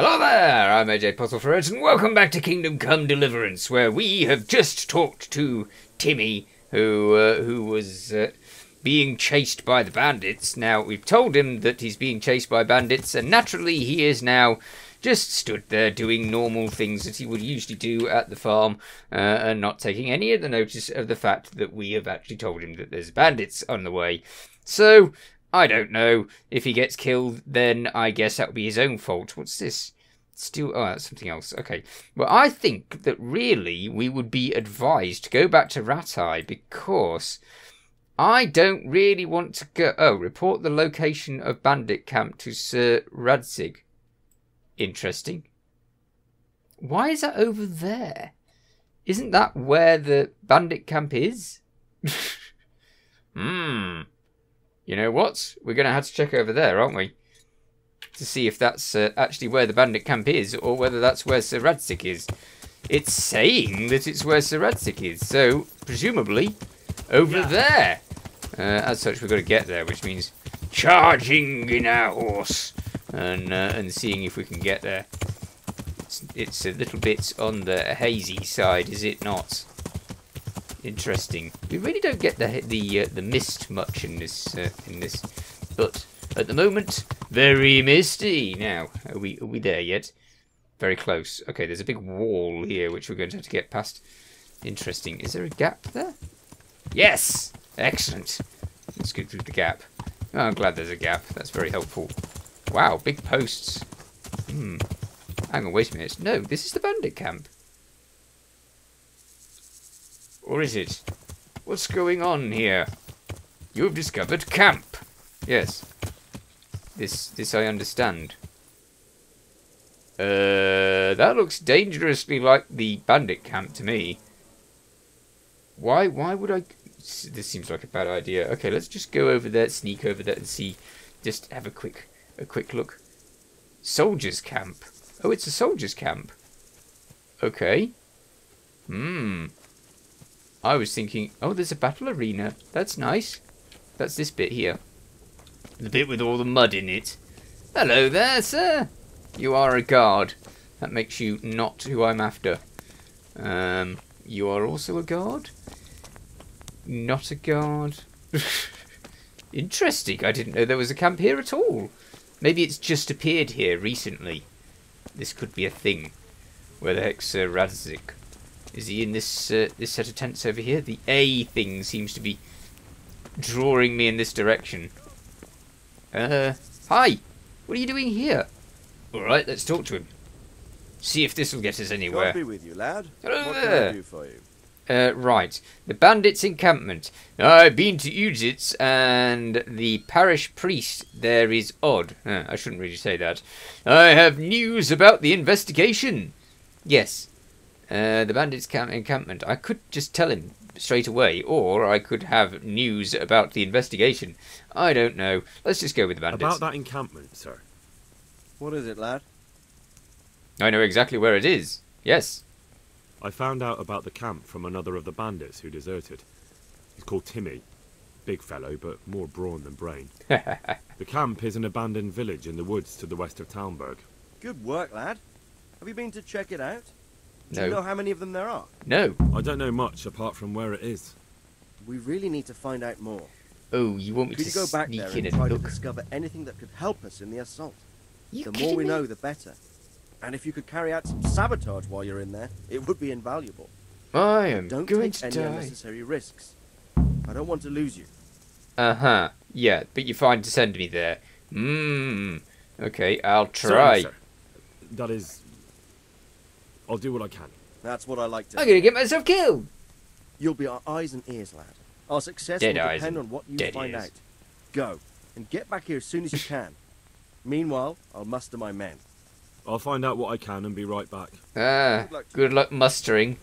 Hello there, I'm AJ Puzzleferret, and welcome back to Kingdom Come Deliverance, where we have just talked to Timmy, who uh, who was uh, being chased by the bandits. Now we've told him that he's being chased by bandits, and naturally he is now just stood there doing normal things that he would usually do at the farm, uh, and not taking any of the notice of the fact that we have actually told him that there's bandits on the way. So I don't know. If he gets killed, then I guess that would be his own fault. What's this? Still, oh, that's something else. Okay. Well, I think that really we would be advised to go back to Rattay because I don't really want to go. Oh, report the location of bandit camp to Sir Radzig. Interesting. Why is that over there? Isn't that where the bandit camp is? Hmm. You know what? We're going to have to check over there, aren't we? To see if that's uh, actually where the bandit camp is, or whether that's where Sir Radzig is. It's saying that it's where Sir Radzig is, so presumably over Yeah. there. Uh, as such, we've got to get there, which means charging in our horse and uh, and seeing if we can get there. It's, it's a little bit on the hazy side, is it not? Interesting. We really don't get the the uh, the mist much in this uh, in this, but at the moment, very misty. Now, are we are we there yet? Very close. Okay, there's a big wall here which we're going to have to get past. Interesting. Is there a gap there? Yes. Excellent. Let's go through the gap. Oh, I'm glad there's a gap. That's very helpful. Wow, big posts. Hmm. Hang on, wait a minute. No, this is the bandit camp. Or is it? What's going on here? You have discovered camp. Yes. This this I understand. Uh that looks dangerously like the bandit camp to me. Why why would I this seems like a bad idea. Okay, let's just go over there, sneak over there and see just have a quick a quick look. Soldiers camp. Oh, it's a soldiers camp. Okay. Hmm. I was thinking, oh, there's a battle arena. That's nice. That's this bit here. The bit with all the mud in it. Hello there, sir. You are a guard. That makes you not who I'm after. Um, you are also a guard? Not a guard? Interesting. I didn't know there was a camp here at all. Maybe it's just appeared here recently. This could be a thing. Where the heck's uh, Radzig? Is he in this uh, this set of tents over here? The A thing seems to be drawing me in this direction. Uh, hi. What are you doing here? All right, let's talk to him. See if this will get us anywhere. God be with you, lad. Hello what there. can I do for you? Uh, right. The bandits' encampment. I've been to Uzhitz, and the parish priest there is odd. Uh, I shouldn't really say that. I have news about the investigation. Yes. Uh, the bandits' camp- encampment. I could just tell him straight away, or I could have news about the investigation. I don't know. Let's just go with the bandits. About that encampment, sir. What is it, lad? I know exactly where it is. Yes. I found out about the camp from another of the bandits who deserted. He's called Timmy. Big fellow, but more brawn than brain. the camp is an abandoned village in the woods to the west of Talmberg. Good work, lad. Have you been to check it out? Do No. you know how many of them there are? No. I don't know much apart from where it is. We really need to find out more. Oh, you want me Could to you go back sneak there in and and try to discover anything that could help us in the assault? You the more we me? know, the better. And if you could carry out some sabotage while you're in there, it would be invaluable. I am Don't going take to any die. unnecessary risks. I don't want to lose you. Uh huh. Yeah, but you're fine to send me there. Mmm. Okay, I'll Certainly, try. sir. That is. I'll do what I can. That's what I like to I'm gonna get myself killed. You'll be our eyes and ears, lad. Our success Dead will depend on what you find ears. out. Go, and get back here as soon as you can. Meanwhile, I'll muster my men. I'll find out what I can and be right back. Ah, Good luck good luck mustering.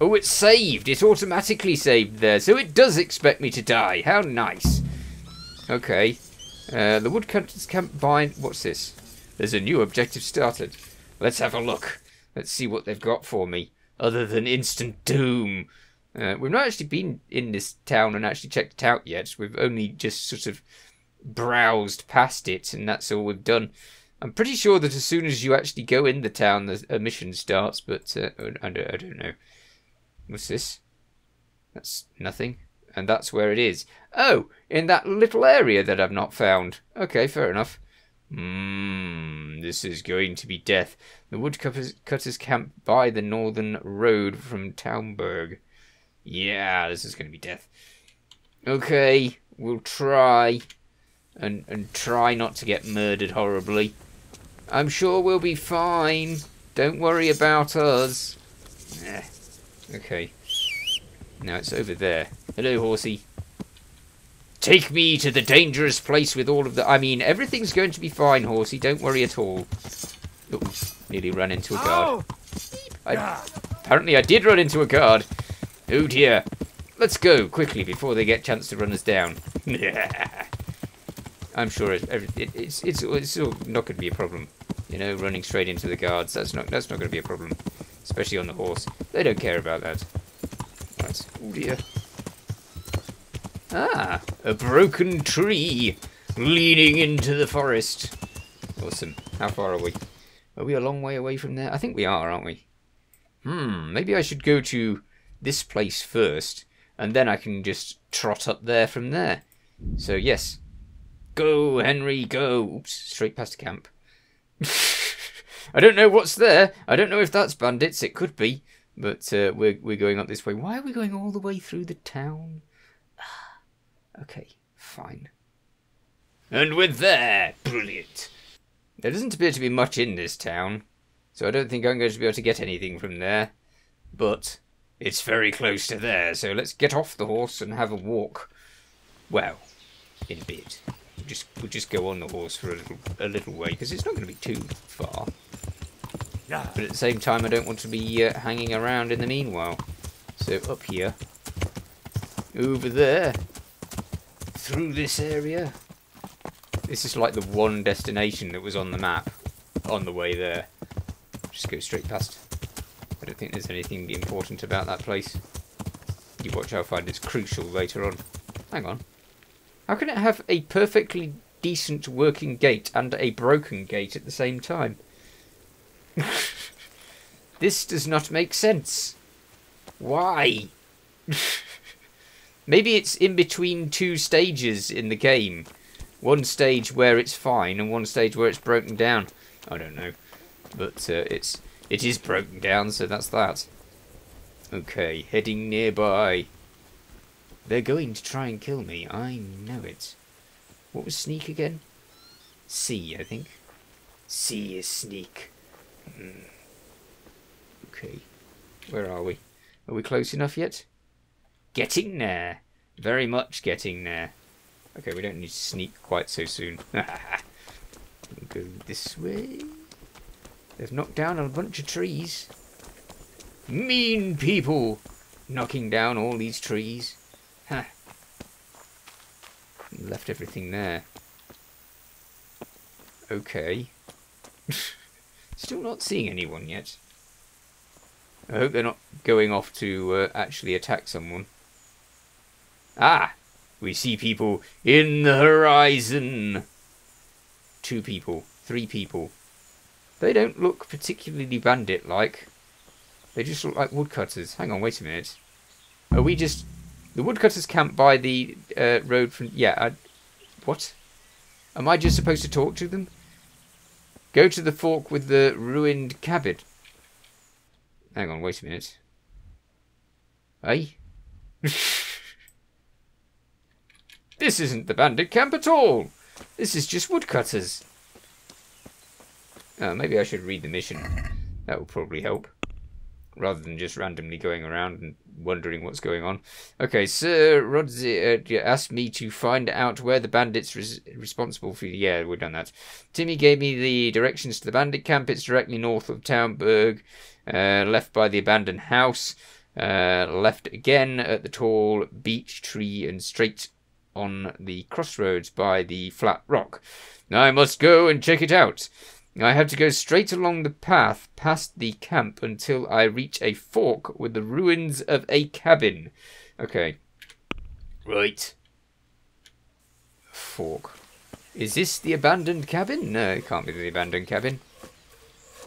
Oh, it's saved. It automatically saved there, so it does expect me to die. How nice. Okay. Uh, the woodcutters camp bind. What's this? There's a new objective started. Let's have a look. Let's see what they've got for me, other than instant doom. Uh, we've not actually been in this town and actually checked it out yet. We've only just sort of browsed past it, and that's all we've done. I'm pretty sure that as soon as you actually go in the town, the a mission starts. But uh, I, I don't know. What's this? That's nothing. And that's where it is. Oh, in that little area that I've not found. Okay, fair enough. Mmm, this is going to be death. The woodcutters camp by the northern road from Talmberg. Yeah, this is going to be death. Okay, we'll try and and try not to get murdered horribly. I'm sure we'll be fine. Don't worry about us. Eh. Okay. Now it's over there. Hello, horsey. Take me to the dangerous place with all of the... I mean, everything's going to be fine, horsey. Don't worry at all. Oops, nearly ran into a guard. Oh, I, apparently I did run into a guard. Oh dear. Let's go, quickly, before they get a chance to run us down. I'm sure it, it, it's, it's, it's not going to be a problem. You know, running straight into the guards, that's not, that's not going to be a problem. Especially on the horse. They don't care about that. Right. Oh dear. Ah, a broken tree leaning into the forest. Awesome. How far are we? Are we a long way away from there? I think we are, aren't we? Hmm, maybe I should go to this place first, and then I can just trot up there from there. So, yes. Go, Henry, go. Oops, straight past the camp. I don't know what's there. I don't know if that's bandits. It could be. But uh, we're, we're going up this way. Why are we going all the way through the town? Okay, fine. And we're there! Brilliant! There doesn't appear to be much in this town, so I don't think I'm going to be able to get anything from there. But it's very close to there, so let's get off the horse and have a walk. Well, in a bit. We'll just we'll just go on the horse for a little a little way because it's not going to be too far. But at the same time, I don't want to be uh, hanging around in the meanwhile. So up here, over there, through this area. This is like the one destination that was on the map on the way there. Just go straight past. I don't think there's anything important about that place. You watch, I'll find it's crucial later on. Hang on. How can it have a perfectly decent working gate and a broken gate at the same time? this does not make sense. Why? Maybe it's in between two stages in the game. One stage where it's fine and one stage where it's broken down. I don't know. But uh, it's it is broken down, so that's that. Okay, heading nearby. They're going to try and kill me. I know it. What was sneak again? C, I think. C is sneak. Mm. Okay. Where are we? Are we close enough yet? Getting there. Very much getting there. Okay, we don't need to sneak quite so soon. go this way. They've knocked down a bunch of trees. Mean people! Knocking down all these trees. Huh. Left everything there. Okay. Still not seeing anyone yet. I hope they're not going off to uh, actually attack someone. Ah! We see people in the horizon! Two people. Three people. They don't look particularly bandit-like. They just look like woodcutters. Hang on, wait a minute. Are we just... The woodcutters camp by the uh, road from... Yeah, I... What? Am I just supposed to talk to them? Go to the fork with the ruined cabin. Hang on, wait a minute. Hey? This isn't the bandit camp at all. This is just woodcutters. Uh, maybe I should read the mission. That will probably help. Rather than just randomly going around and wondering what's going on. Okay, Sir Rodzi uh, asked me to find out where the bandits res responsible for... Yeah, we've done that. Timmy gave me the directions to the bandit camp. It's directly north of Talmberg, uh, left by the abandoned house. Uh, left again at the tall beech tree and straight on the crossroads by the flat rock. I must go and check it out. I have to go straight along the path past the camp until I reach a fork with the ruins of a cabin. Okay. Right. Fork. Is this the abandoned cabin? No, it can't be the abandoned cabin.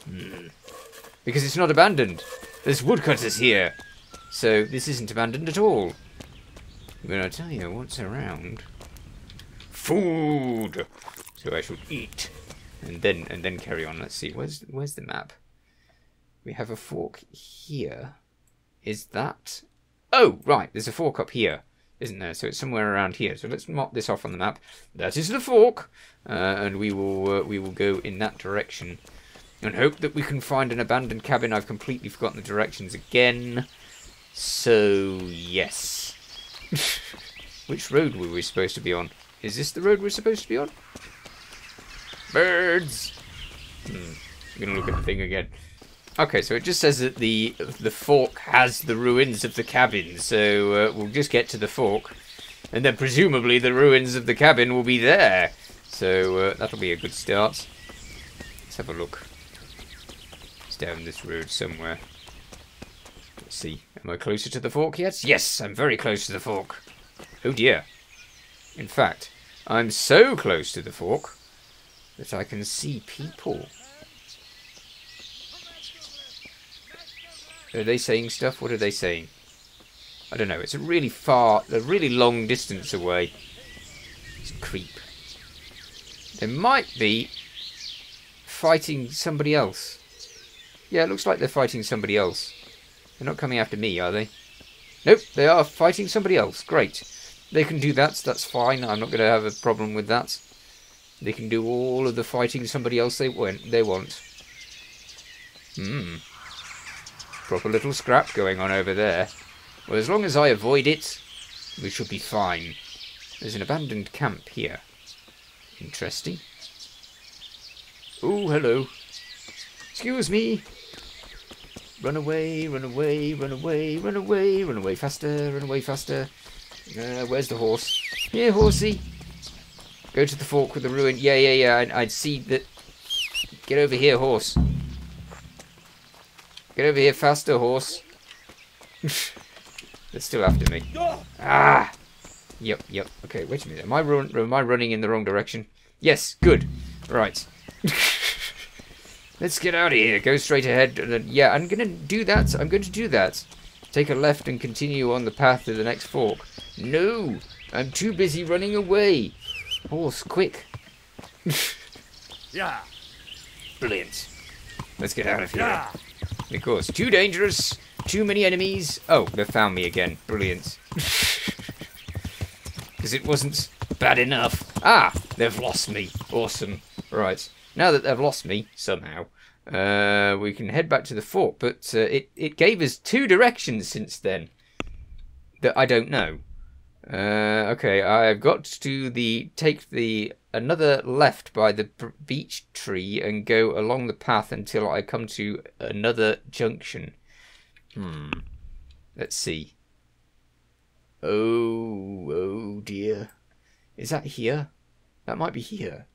Hmm. Because it's not abandoned. There's woodcutters here. So this isn't abandoned at all. But I'll tell you what's around. Food! So I should eat. And then and then carry on. Let's see, where's where's the map? We have a fork here. Is that Oh, right, there's a fork up here, isn't there? So it's somewhere around here. So let's mark this off on the map. That is the fork. Uh, and we will uh, we will go in that direction. And hope that we can find an abandoned cabin. I've completely forgotten the directions again. So, yes. Which road were we supposed to be on? Is this the road we're supposed to be on? Birds! Hmm. I'm to look at the thing again. Okay, so it just says that the the fork has the ruins of the cabin, so uh, we'll just get to the fork, and then presumably the ruins of the cabin will be there. So uh, that'll be a good start. Let's have a look. It's down this road somewhere. Let's see. Am I closer to the fork yet? Yes, I'm very close to the fork. Oh dear. In fact, I'm so close to the fork that I can see people. Are they saying stuff? What are they saying? I don't know. It's a really far, a really long distance away. It's creep. They might be fighting somebody else. Yeah, it looks like they're fighting somebody else. They're not coming after me, are they? Nope, they are fighting somebody else. Great. They can do that, that's fine. I'm not going to have a problem with that. They can do all of the fighting somebody else they want. They want. Hmm. Proper little scrap going on over there. Well, as long as I avoid it, we should be fine. There's an abandoned camp here. Interesting. Oh, hello. Excuse me. Run away, run away, run away, run away, run away faster, run away faster. Uh, where's the horse? Here, horsey. Go to the fork with the ruin. Yeah, yeah, yeah. I'd, I'd see that. Get over here, horse. Get over here faster, horse. They're still after me. Ah! Yep, yep. Okay, wait a minute. Am I, run am I running in the wrong direction? Yes, good. Right. Let's get out of here. Go straight ahead. Yeah, I'm going to do that. I'm going to do that. Take a left and continue on the path to the next fork. No! I'm too busy running away. Horse, quick. Yeah. Brilliant. Let's get out of here. Because too dangerous, too many enemies. Oh, they found me again. Brilliant. Because it wasn't bad enough. Ah, they've lost me. Awesome. Right. Now that they've lost me, somehow, uh, we can head back to the fort. But uh, it, it gave us two directions since then that I don't know. Uh, okay, I've got to the take the another left by the beech tree and go along the path until I come to another junction. Hmm. Let's see. Oh, oh dear. Is that here? That might be here.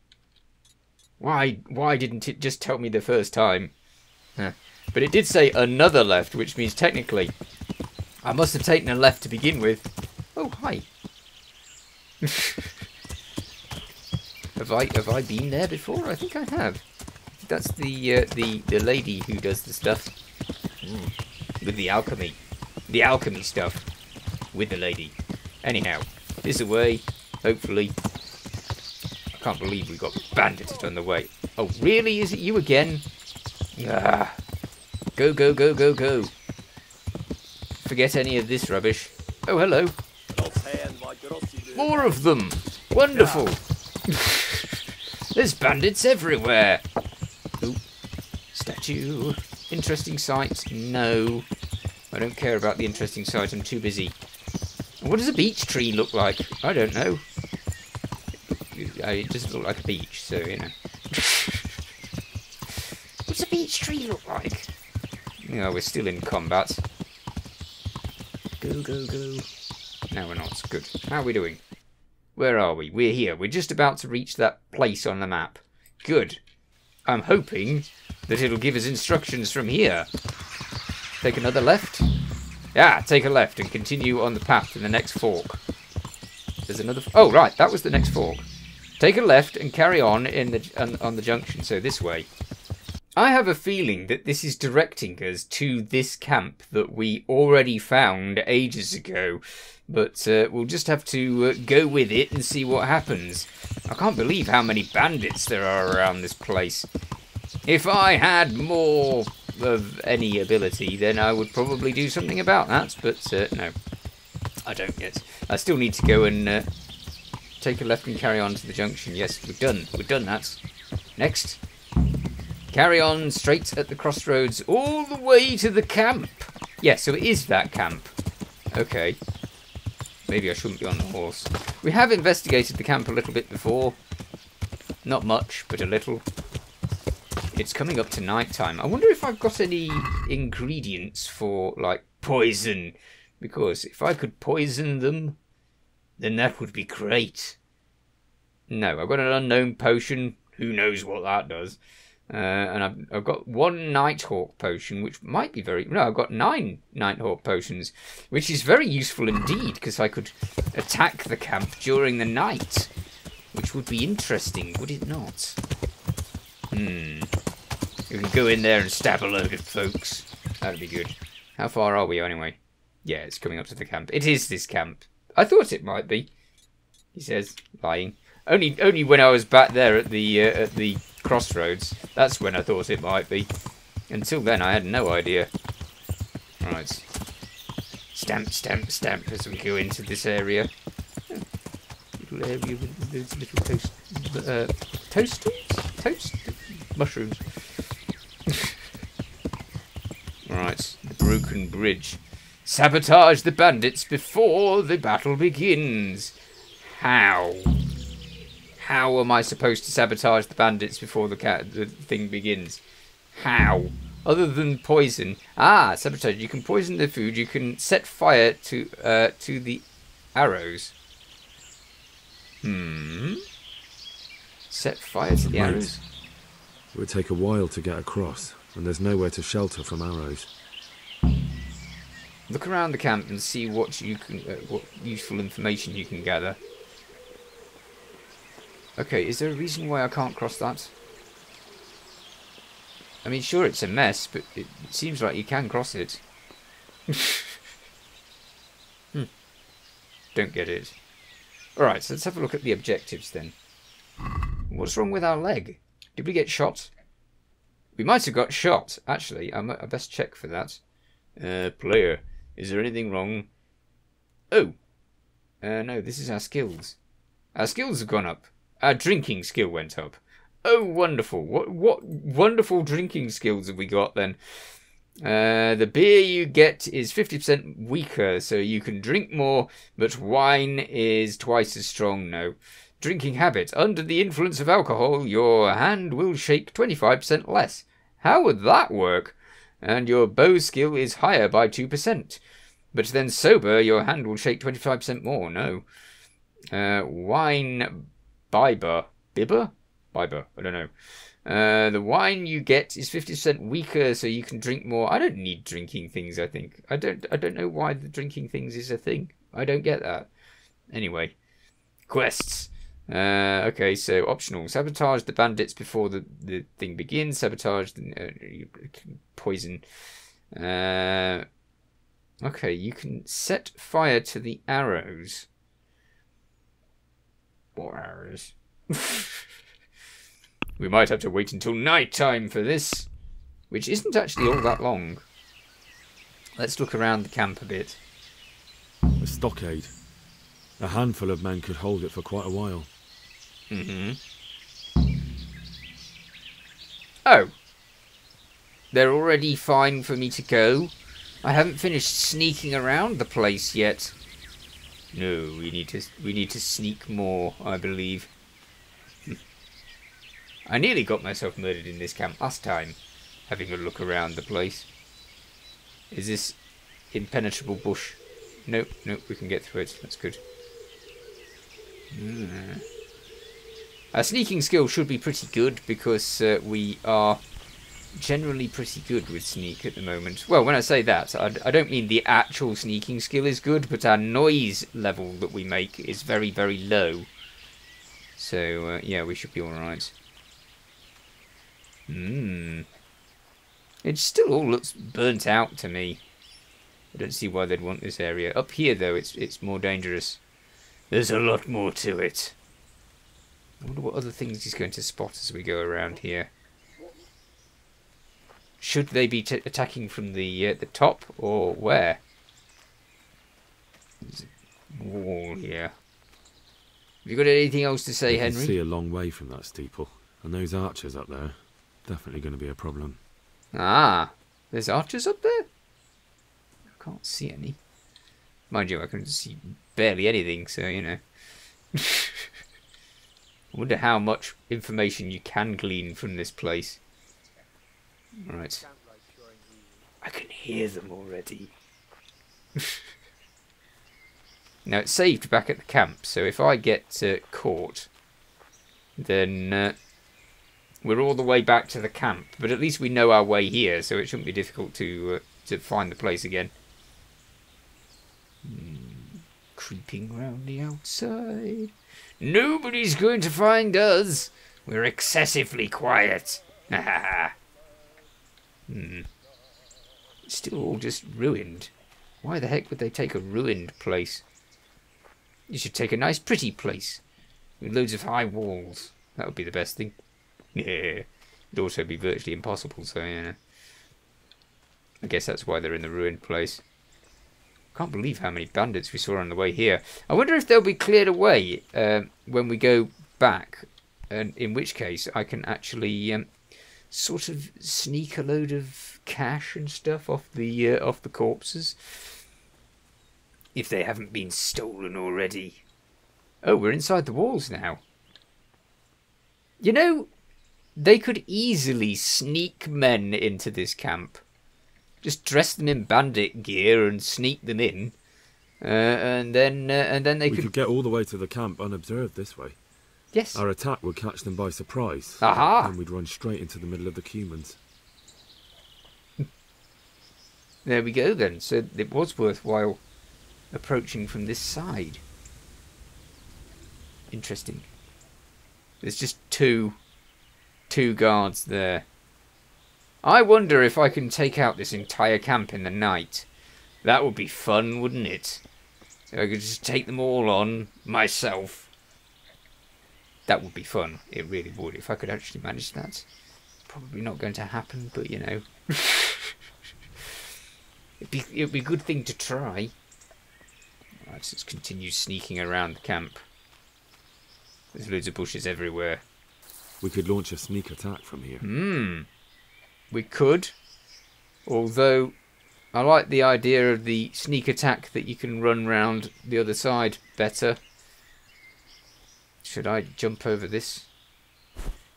Why, why didn't it just tell me the first time? Huh. But it did say another left, which means technically I must have taken a left to begin with. Oh, hi. have I have I been there before? I think I have. That's the uh, the the lady who does the stuff mm. with the alchemy, the alchemy stuff with the lady. Anyhow, this away. Hopefully, can't believe we got bandits on the way. Oh, really? Is it you again? Ah. Go, go, go, go, go. Forget any of this rubbish. Oh, hello. More of them. Wonderful. There's bandits everywhere. Ooh. Statue. Interesting sight. No. I don't care about the interesting sight. I'm too busy. What does a beech tree look like? I don't know. It doesn't look like a beach, so, you know. What's a beech tree look like? Yeah, we're still in combat. Go, go, go. No, we're not. Good. How are we doing? Where are we? We're here. We're just about to reach that place on the map. Good. I'm hoping that it'll give us instructions from here. Take another left? Yeah, take a left and continue on the path to the next fork. There's another... oh, right. That was the next fork. Take a left and carry on in the on, on the junction. So this way. I have a feeling that this is directing us to this camp that we already found ages ago, but uh, we'll just have to uh, go with it and see what happens. I can't believe how many bandits there are around this place. If I had more of any ability, then I would probably do something about that, but uh, no, I don't yet. I still need to go and uh, take a left and carry on to the junction. Yes, we're done. We're done that. Next. Carry on straight at the crossroads all the way to the camp. Yeah, so it is that camp. Okay. Maybe I shouldn't be on the horse. We have investigated the camp a little bit before. Not much, but a little. It's coming up to night time. I wonder if I've got any ingredients for, like, poison. Because if I could poison them, then that would be great. No, I've got an unknown potion. Who knows what that does? Uh, and I've, I've got one Nighthawk potion, which might be very... No, I've got nine Nighthawk potions, which is very useful indeed, because I could attack the camp during the night, which would be interesting, would it not? Hmm. You can go in there and stab a load of folks. That'd be good. How far are we, anyway? Yeah, it's coming up to the camp. It is this camp. I thought it might be. He says, lying. Only, only when I was back there at the uh, at the crossroads. That's when I thought it might be. Until then, I had no idea. Right. Stamp, stamp, stamp as we go into this area. Little area with those little toast... Uh, toasters? Toast? Mushrooms. right. The broken bridge. Sabotage the bandits before the battle begins. How? How am I supposed to sabotage the bandits before the, cat, the thing begins? How? Other than poison. Ah, sabotage. You can poison the food. You can set fire to uh, to the arrows. Hmm. Set fire to the Right. arrows. It would take a while to get across, and there's nowhere to shelter from arrows. Look around the camp and see what you can, uh, what useful information you can gather. Okay, is there a reason why I can't cross that? I mean, sure, it's a mess, but it, seems like you can cross it. hmm. Don't get it. Alright, so let's have a look at the objectives then. What's wrong with our leg? Did we get shot? We might have got shot, actually. I, mu- I best check for that. Uh, player, is there anything wrong? Oh. Uh, no, this is our skills. Our skills have gone up. Our drinking skill went up. Oh, wonderful. What what wonderful drinking skills have we got then? Uh, the beer you get is 50% weaker, so you can drink more, but wine is twice as strong No. Drinking habit. Under the influence of alcohol, your hand will shake 25% less. How would that work? And your bow skill is higher by 2%. But then sober, your hand will shake 25% more. No. Uh, wine Biber. Bibber? Biber. I don't know. Uh, the wine you get is 50% weaker, so you can drink more. I don't need drinking things, I think. I don't I don't know why the drinking things is a thing. I don't get that. Anyway. Quests. Uh, okay, so optional. Sabotage the bandits before the, the thing begins. Sabotage the uh, poison. Uh, okay, you can set fire to the arrows. What arrows? we might have to wait until night time for this, which isn't actually all that long. Let's look around the camp a bit. A stockade. A handful of men could hold it for quite a while. Hmm Oh. They're already fine for me to go. I haven't finished sneaking around the place yet. No, we need to we need to sneak more, I believe. I nearly got myself murdered in this camp last time, having a look around the place. Is this impenetrable bush? Nope, nope, we can get through it. That's good. Hmm. Our sneaking skill should be pretty good because uh, we are generally pretty good with sneak at the moment. Well, when I say that, I, I don't mean the actual sneaking skill is good, but our noise level that we make is very, very low. So, uh, yeah, we should be alright. Hmm. It still all looks burnt out to me. I don't see why they'd want this area. Up here, though, it's it's more dangerous. There's a lot more to it. I wonder what other things he's going to spot as we go around here. Should they be attacking from the uh, the top or where? There's a wall here. Have you got anything else to say, you Henry? see a long way from that steeple, and those archers up there, definitely going to be a problem. Ah, there's archers up there? I can't see any. Mind you, I can see barely anything, so, you know. I wonder how much information you can glean from this place. Right. I can hear them already. now, it's saved back at the camp, so if I get uh, caught, then uh, we're all the way back to the camp, but at least we know our way here, so it shouldn't be difficult to uh, to find the place again. Hmm, creeping round the outside. Nobody's going to find us. We're excessively quiet. hmm. Still all just ruined. Why the heck would they take a ruined place? You should take a nice pretty place with loads of high walls. That would be the best thing. Yeah. It'd also be virtually impossible, so yeah. I guess that's why they're in the ruined place. Can't believe how many bandits we saw on the way here. I wonder if they'll be cleared away uh, when we go back, and in which case I can actually um, sort of sneak a load of cash and stuff off the uh, off the corpses if they haven't been stolen already. Oh, we're inside the walls now. You know, they could easily sneak men into this camp. Just dress them in bandit gear and sneak them in, uh, and then uh, and then they we could... could get all the way to the camp unobserved this way. Yes. Our attack would catch them by surprise. Aha! And we'd run straight into the middle of the Cumans. There we go then. So it was worthwhile approaching from this side. Interesting. There's just two two guards there. I wonder if I can take out this entire camp in the night. That would be fun, wouldn't it? If I could just take them all on myself. That would be fun. It really would. If I could actually manage that. Probably not going to happen, but you know. it'd, be, it'd be a good thing to try. Right, let's continue sneaking around the camp. There's loads of bushes everywhere. We could launch a sneak attack from here. Hmm. We could. Although, I like the idea of the sneak attack that you can run round the other side better. Should I jump over this?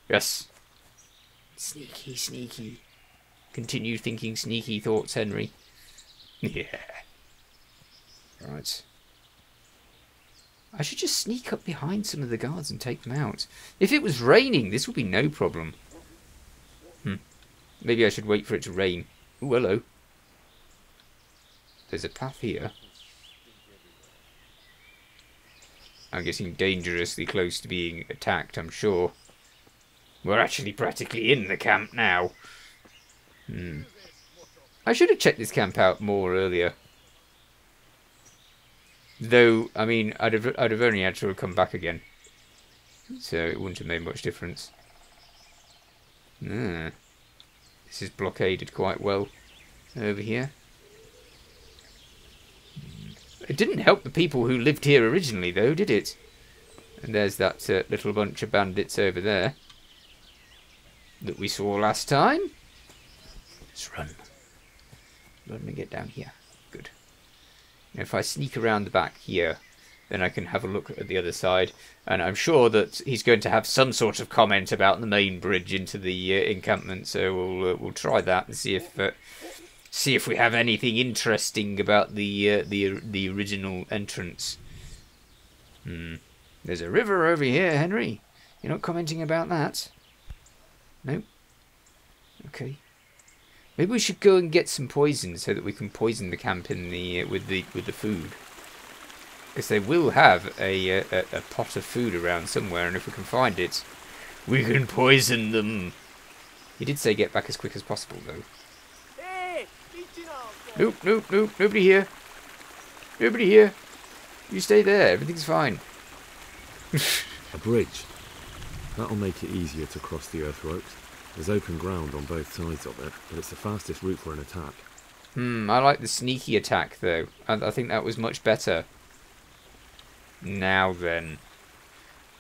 Yes. Sneaky, sneaky. Continue thinking sneaky thoughts, Henry. Yeah. Right. I should just sneak up behind some of the guards and take them out. If it was raining, this would be no problem. Hmm. Maybe I should wait for it to rain. Oh, hello. There's a path here. I'm getting dangerously close to being attacked, I'm sure. We're actually practically in the camp now. Hmm. I should have checked this camp out more earlier. Though, I mean, I'd have, I'd have only had to have come back again. So it wouldn't have made much difference. Ah. This is blockaded quite well over here. It didn't help the people who lived here originally, though, did it? And there's that uh, little bunch of bandits over there that we saw last time. Let's run. Run and get down here. Good. Now, if I sneak around the back here, then I can have a look at the other side. And I'm sure that he's going to have some sort of comment about the main bridge into the uh, encampment. So we'll uh, we'll try that and see if uh, see if we have anything interesting about the uh, the the original entrance. Hmm. There's a river over here, Henry. You're not commenting about that? Nope. Okay. Maybe we should go and get some poison so that we can poison the camp in the uh, with the with the food. Because they will have a, a, a pot of food around somewhere, and if we can find it, we can poison them. He did say get back as quick as possible, though. Nope, nope, nope, nobody here. Nobody here. You stay there, everything's fine. A bridge. That'll make it easier to cross the earthworks. There's open ground on both sides of it, but it's the fastest route for an attack. Hmm, I like the sneaky attack, though. I, I think that was much better. Now then.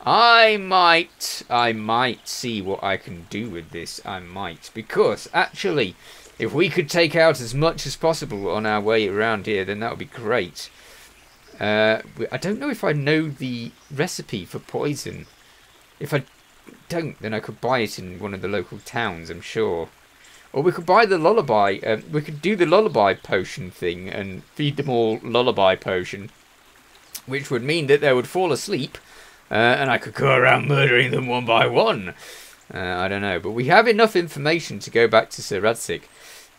I might, I might see what I can do with this. I might. Because, actually, if we could take out as much as possible on our way around here, then that would be great. Uh, I don't know if I know the recipe for poison. If I don't, then I could buy it in one of the local towns, I'm sure. Or we could buy the lullaby. Um, we could do the lullaby potion thing and feed them all lullaby potion. Which would mean that they would fall asleep uh, and I could go around murdering them one by one. Uh, I don't know. But we have enough information to go back to Sir Radzig.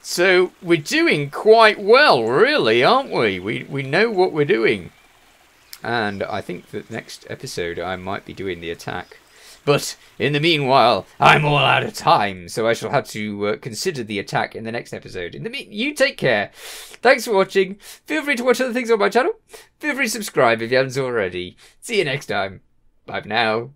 So we're doing quite well, really, aren't we? We, we know what we're doing. And I think that next episode I might be doing the attack. But in the meanwhile, I'm all out of time, so I shall have to uh, consider the attack in the next episode. In the me- you take care. Thanks for watching. Feel free to watch other things on my channel. Feel free to subscribe if you haven't already. See you next time. Bye for now.